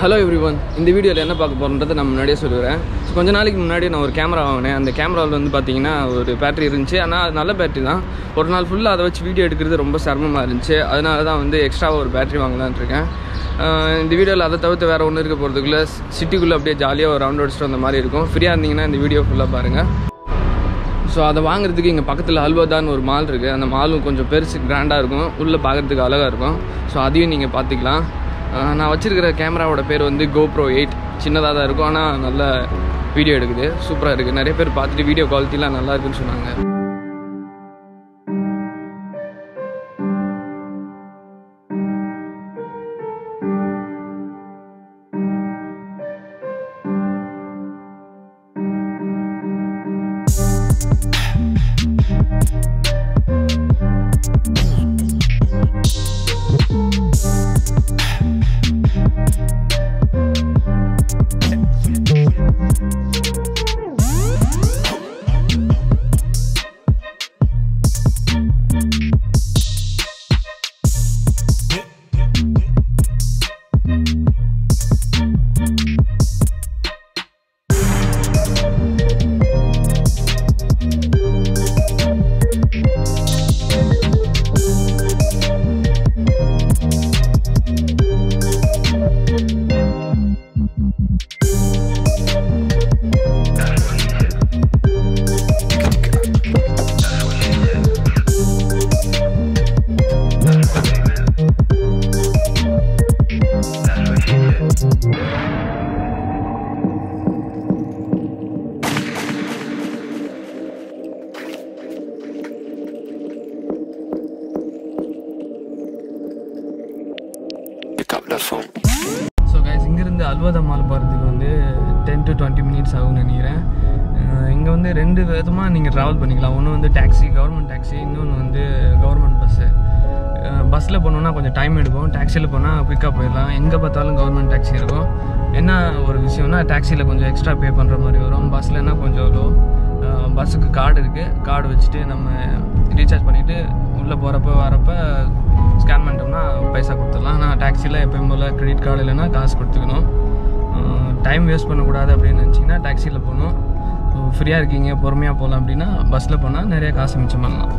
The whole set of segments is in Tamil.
ஹலோ எவ்ரி ஒன் இந்த வீடியோவில் என்ன பார்க்க போகிறோன்றதை நான் முன்னாடியே சொல்லுவேன் கொஞ்ச நாளைக்கு முன்னாடி நான் ஒரு கேமரா வாங்கினேன். அந்த கேமராவில் வந்து பார்த்தீங்கன்னா ஒரு பேட்டரி இருந்துச்சு. ஆனால் அது நல்ல பேட்டரி தான். ஒரு நாள் ஃபுல்லாக அதை வச்சு வீடியோ எடுக்கிறது ரொம்ப சிரமமாக இருந்துச்சு. அதனால தான் வந்து எக்ஸ்ட்ராவாக ஒரு பேட்டரி வாங்கலான்னு இருக்கேன். இந்த வீடியோவில் அதை தவிர்த்து வேறு ஒன்று இருக்க போகிறதுக்குள்ளே சிட்டிக்குள்ளே அப்படியே ஜாலியாக ஒரு ரவுண்ட் அடிச்சுட்டு வந்த மாதிரி இருக்கும். ஃப்ரீயாக இருந்தீங்கன்னா இந்த வீடியோ ஃபுல்லாக பாருங்கள் ஸோ அதை வாங்குறதுக்கு இங்கே பக்கத்தில் அல்வதான்னு ஒரு மால் இருக்குது அந்த மாலும் கொஞ்சம் பெருசு கிராண்டாக இருக்கும். உள்ளே பார்க்குறதுக்கு அழகாக இருக்கும். ஸோ அதையும் நீங்கள் பார்த்துக்கலாம் நான் வச்சுருக்கிற கேமராவோட பேர் வந்து கோப்ரோ எயிட் சின்னதாக தான் இருக்கும் ஆனால் நல்ல வீடியோ எடுக்குது. சூப்பராக இருக்குது நிறைய பேர் பார்த்துட்டு வீடியோ குவாலிட்டிலாம் நல்லா இருக்குன்னு சொன்னாங்க. Pick ஸோ கைஸ் இங்கேருந்து அல்வாதா மால் போகிறதுக்கு வந்து டென் டு டுவெண்ட்டி மினிட்ஸ் ஆகும்னு நினைக்கிறேன். இங்கே வந்து ரெண்டு விதமாக நீங்கள் ட்ராவல் பண்ணிக்கலாம். ஒன்று வந்து டாக்ஸி கவர்மெண்ட் டாக்ஸி இன்னொன்று வந்து கவர்மெண்ட் பஸ்ஸு பஸ்ஸில் போனோன்னா கொஞ்சம் டைம் எடுக்கும். டாக்ஸியில் போனால் குயிக்காக போயிடலாம். எங்கே பார்த்தாலும் கவர்மெண்ட் டாக்ஸி இருக்கும். என்ன ஒரு விஷயம்னா டாக்ஸியில் கொஞ்சம் எக்ஸ்ட்ரா பே பண்ணுற மாதிரி வரும். பஸ்ஸில்னா கொஞ்சம் லோ பஸ்ஸுக்கு கார்டு இருக்குது கார்டு வச்சுட்டு நம்ம ரீசார்ஜ் பண்ணிவிட்டு உள்ளே போகிறப்ப வரப்ப ஸ்கேன் பண்ணிட்டோம்னா பைசா கொடுத்துடலாம். ஆனால் டாக்ஸியில் எப்பயும் போல் கிரெடிட் கார்டு இல்லைன்னா காசு கொடுத்துக்கணும். டைம் வேஸ்ட் பண்ணக்கூடாது அப்படின்னு நினச்சிங்கன்னா டாக்ஸியில் போகணும். ஃப்ரீயாக இருக்கீங்க பொறுமையாக போகலாம் அப்படின்னா பஸ்ஸில் போனால் நிறைய காசு மிச்சம் பண்ணலாம்.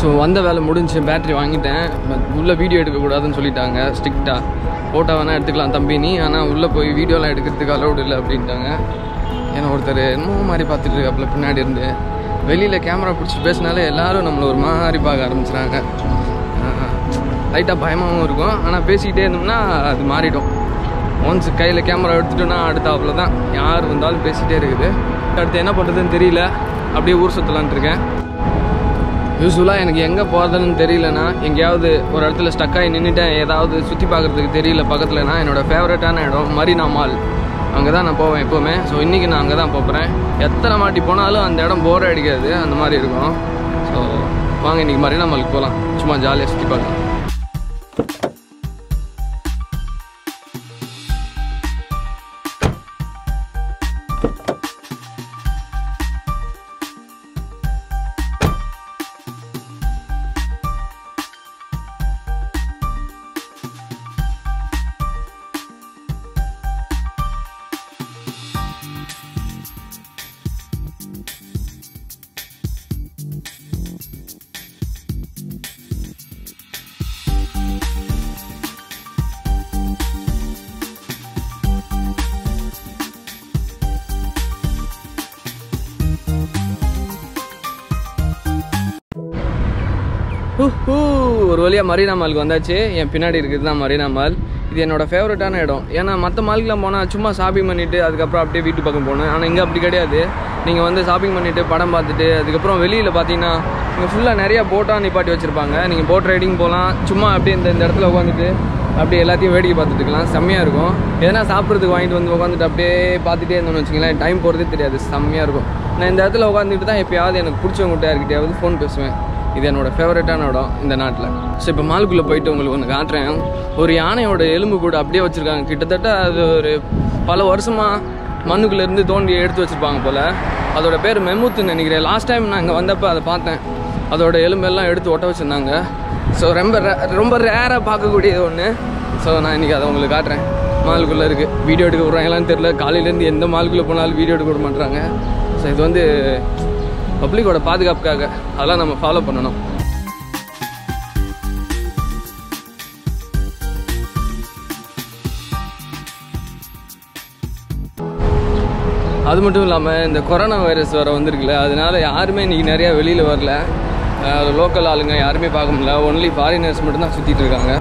ஸோ வந்த வேலை முடிஞ்சு பேட்டரி வாங்கிட்டேன். உள்ளே வீடியோ எடுக்கக்கூடாதுன்னு சொல்லிட்டாங்க. ஸ்ட்ரிக்டாக ஃபோட்டோ வேணால் எடுத்துக்கலாம் தம்பி நீ. ஆனால் உள்ளே போய் வீடியோலாம் எடுக்கிறதுக்கு அலௌடு இல்லை அப்படின்ட்டாங்க. ஏன்னா ஒருத்தர் என்னமோ மாதிரி பார்த்துட்டு இருக்காப்புல பின்னாடி இருந்து. வெளியில் கேமரா பிடிச்சி பேசினாலே எல்லோரும் நம்மளை ஒரு மாதிரி பார்க்க ஆரம்பிச்சிட்டாங்க லைட்டாக பயமாகவும் இருக்கும். ஆனால் பேசிக்கிட்டே இருந்தோம்னா அது மாறிடும். ஒன்ஸ் கையில் கேமரா எடுத்துட்டோன்னா அடுத்தாப்புல தான் யார் வந்தாலும் பேசிகிட்டே இருக்குது. அடுத்து என்ன பண்ணுறதுன்னு தெரியல. அப்படியே ஊர் சுற்றலான்ட்டு இருக்கேன். யூஸ்வலாக எனக்கு எங்கே போகிறதுன்னு தெரியலனா எங்கேயாவது ஒரு இடத்துல ஸ்டக் ஆகி நின்றுட்டேன் ஏதாவது சுற்றி பார்க்குறதுக்கு தெரியல பக்கத்துலனா என்னோடய ஃபேவரட்டான இடம் மரினா மால் அங்கே தான் நான் போவேன் எப்போவுமே. ஸோ இன்றைக்கி நான் அங்கே தான் போகிறேன் எத்தனை மாட்டி போனாலும் அந்த இடம் போர் அடிக்காது. அந்த மாதிரி இருக்கும். ஸோ வாங்க இன்றைக்கி மரினா மாலுக்கு போகலாம் சும்மா ஜாலியாக சுற்றி பார்க்கலாம். ஹூ ஒரு வழியாக மரீனா மாலுக்கு வந்தாச்சு. என் பின்னாடி இருக்கிறது தான் மரீனா மால். இது என்னோட ஃபேவரட்டான இடம். ஏன்னா மற்ற மாலுக்குலாம் போனால் சும்மா ஷாப்பிங் பண்ணிவிட்டு அதுக்கப்புறம் அப்படியே வீட்டு பக்கம் போகணும். ஆனால் இங்கே அப்படி கிடையாது. நீங்கள் வந்து ஷாப்பிங் பண்ணிவிட்டு படம் பார்த்துட்டு அதுக்கப்புறம் வெளியில் பார்த்தீங்கன்னா இங்கே ஃபுல்லாக நிறைய போட்டாக நிப்பாட்டி வச்சுருப்பாங்க. நீங்கள் போட் ரைடிங் போகலாம். சும்மா அப்படியே இந்த இந்த இடத்துல உட்காந்துட்டு அப்படியே எல்லாத்தையும் வேடிக்கை பார்த்துட்டு இருக்கலாம். செம்மையாக இருக்கும். எதனா சாப்பிட்றதுக்கு வாங்கிட்டு வந்து உட்காந்துட்டு அப்படியே பார்த்துட்டே இருந்தோம்னு வச்சுங்களேன் டைம் போகிறதே தெரியாது. செம்மையாக இருக்கும். நான் இந்த இடத்துல உட்காந்துட்டு தான் எப்பயாவது எனக்கு பிடிச்சவங்ககிட்ட யார்கிட்டயாவது ஃபோன் பேசுவேன். இது என்னோடய ஃபேவரட்டான இடம் இந்த நாட்டில். ஸோ இப்போ மாலுக்குள்ளே போயிட்டு உங்களுக்கு ஒன்று காட்டுறேன். ஒரு யானையோட எலும்பு கூட அப்படியே வச்சுருக்காங்க. கிட்டத்தட்ட அது ஒரு பல வருஷமாக மண்ணுக்குள்ளேருந்து தோண்டி எடுத்து வச்சுருப்பாங்க போல். அதோட பேர் மெமுத்துன்னு நினைக்கிறேன். லாஸ்ட் டைம் நான் இங்கே வந்தப்போ அதை பார்த்தேன். அதோட எலும்பெல்லாம் எடுத்து ஒட்ட வச்சுருந்தாங்க. ஸோ ரொம்ப ரொம்ப ரேராக பார்க்கக்கூடியது ஒன்று ஸோ நான் இன்றைக்கி அதை உங்களுக்கு காட்டுறேன். மாலுக்குள்ளே இருக்குது வீடியோ எடுக்க விட்றாங்களான்னு தெரில காலையிலேருந்து எந்த மாலுக்குள்ளே போனாலும் வீடியோ எடுக்க விட மாட்றாங்க. ஸோ இது வந்து பப்ளிக்கோட பாதுகாப்புக்காக அதெல்லாம் நம்ம ஃபாலோ பண்ணணும். அது மட்டும் இல்லாமல் இந்த கொரோனா வைரஸ் வர வந்திருக்குல்ல அதனால் யாருமே இன்றைக்கி நிறையா வெளியில் வரல. லோக்கல் ஆளுங்க யாருமே பார்க்க முடியல. ஒன்லி ஃபாரினர்ஸ் மட்டும்தான் சுற்றிட்டு இருக்காங்க.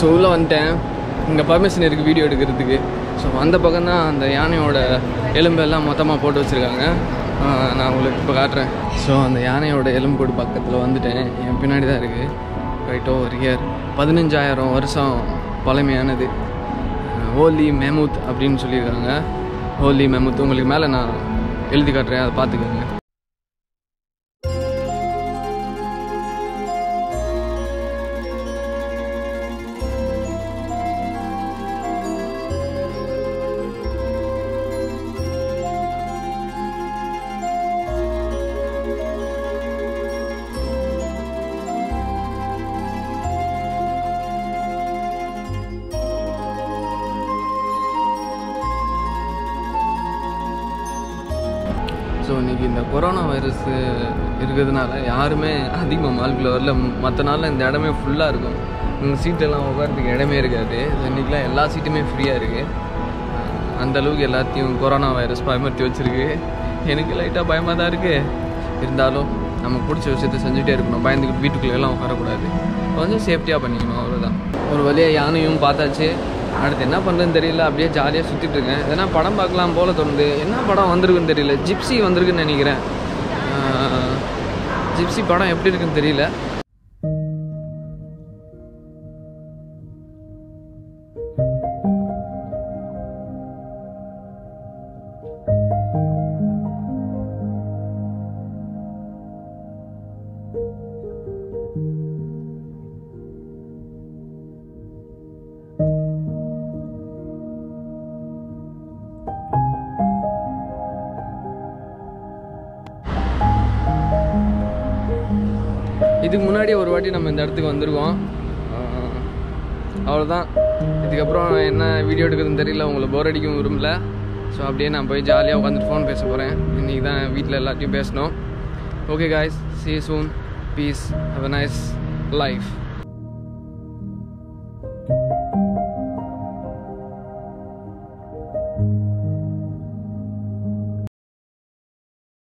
ஸோ உள்ளே வந்துட்டேன். இங்கே பர்மிஷன் இருக்குது வீடியோ எடுக்கிறதுக்கு. ஸோ அந்த பக்கம் தான் அந்த யானையோட எலும்பெல்லாம் மொத்தமாக போட்டு வச்சுருக்காங்க. நான் உங்களுக்கு இப்போ காட்டுறேன். ஸோ அந்த யானையோட எலும்போடு பக்கத்தில் வந்துட்டேன். என் பின்னாடி தான் இருக்குது ரைட் ஓவர் இயர் பதினஞ்சாயிரம் வருஷம் பழமையானது. ஹோலி மெமுத் அப்படின்னு சொல்லியிருக்காங்க. ஹோலி மெமுத் உங்களுக்கு மேலே நான் எழுதி காட்டுறேன். அதை பார்த்துக்கோங்க. ஸோ இன்னைக்கு இந்த கொரோனா வைரஸ் இருக்கிறதுனால யாருமே அதிகமாக மால்குள்ளே வரல. மற்ற நாளில் இந்த இடமே ஃபுல்லாக இருக்கும். இங்கே சீட்டெல்லாம் உட்காரத்துக்கு இடமே இருக்காது. இன்றைக்கெலாம் எல்லா சீட்டுமே ஃப்ரீயாக இருக்குது அந்த அளவுக்கு எல்லாத்தையும் கொரோனா வைரஸ் பயமுறுத்தி வச்சுருக்கு. எனக்கு லைட்டாக பயமாக தான் இருக்குது இருந்தாலும் நம்ம பிடிச்ச விஷயத்த செஞ்சுட்டே இருக்கணும். பயந்துக்கிட்டு வீட்டுக்குள்ளே எல்லாம் உட்காரக்கூடாது. கொஞ்சம் சேஃப்டியாக பண்ணிக்கணும் அவ்வளோதான் ஒரு வழியாக யானையும் பார்த்தாச்சு. அடுத்து என்ன பண்ணுறதுன்னு தெரியல அப்படியே ஜாலியாக சுற்றிட்டு இருக்கேன். எதனா படம் பார்க்கலாம் போல தோணுது. என்ன படம் வந்திருக்குன்னு தெரியல? ஜிப்சி வந்திருக்குன்னு நினைக்கிறேன். ஜிப்ஸி ஜிப்சி படம் எப்படி இருக்குன்னு தெரியல. இதுக்கு முன்னாடி ஒரு வாட்டி நம்ம இந்த இடத்துக்கு வந்திருக்கோம் அவ்வளோதான் இதுக்கப்புறம் என்ன வீடியோ எடுக்கிறதுன்னு தெரியல உங்களை போர் அடிக்கும் விரும்பல. ஸோ அப்படியே நான் போய் ஜாலியாக உட்காந்துட்டு ஃபோன் பேச போகிறேன் இன்றைக்கி தான் வீட்டில் எல்லாத்தையும் பேசணும். Okay guys see soon peace have a nice life